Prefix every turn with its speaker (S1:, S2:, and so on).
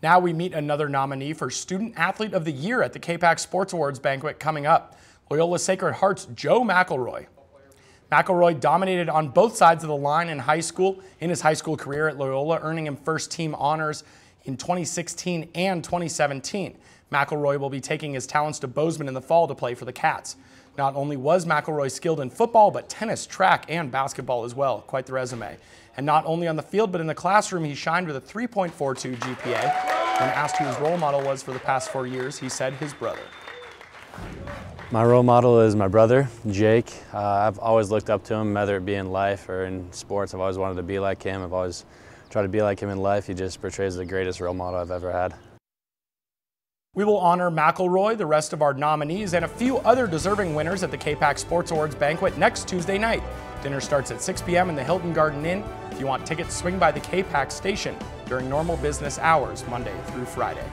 S1: Now we meet another nominee for Student Athlete of the Year at the KPAX Sports Awards banquet coming up. Loyola Sacred Heart's Joe McElroy. McElroy dominated on both sides of the line in high school, in his high school career at Loyola, earning him first team honors in 2016 and 2017. McElroy will be taking his talents to Bozeman in the fall to play for the Cats. Not only was McElroy skilled in football, but tennis, track, and basketball as well. Quite the resume. And not only on the field, but in the classroom, he shined with a 3.42 GPA. When asked who his role model was for the past four years, he said his brother.
S2: My role model is my brother, Jake. Uh, I've always looked up to him, whether it be in life or in sports. I've always wanted to be like him. I've always tried to be like him in life. He just portrays the greatest role model I've ever had.
S1: We will honor McElroy, the rest of our nominees, and a few other deserving winners at the KPAX Sports Awards banquet next Tuesday night. Dinner starts at 6 p.m. in the Hilton Garden Inn. If you want tickets, swing by the KPAX station during normal business hours, Monday through Friday.